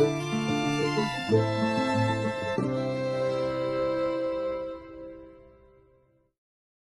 Música